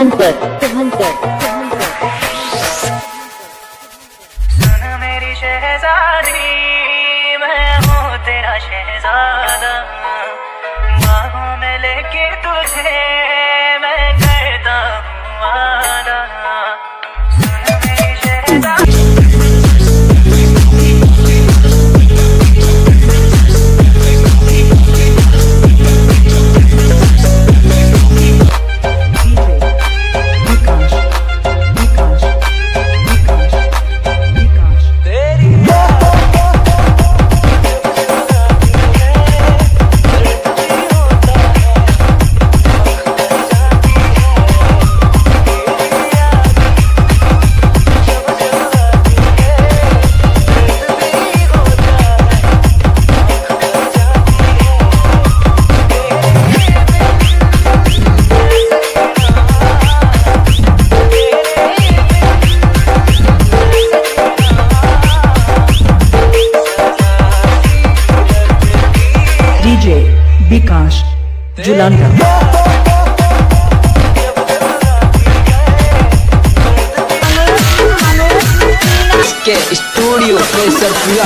चौहत्तर चौहत्तर मेरी शहजादी, मैं हूँ तेरा शहजादा। बाहों में लेके तुझे मैं करता हूँ Julanda. के स्टूडियो प्रेशर पूरा